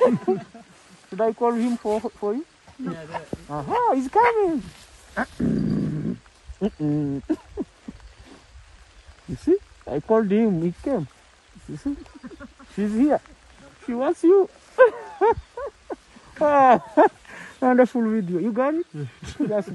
Should I call him for for you? Yeah, that, Aha, he's coming. You see, I called him. He came. You see, she's here. She wants you. ah, wonderful video. You got it? Yes.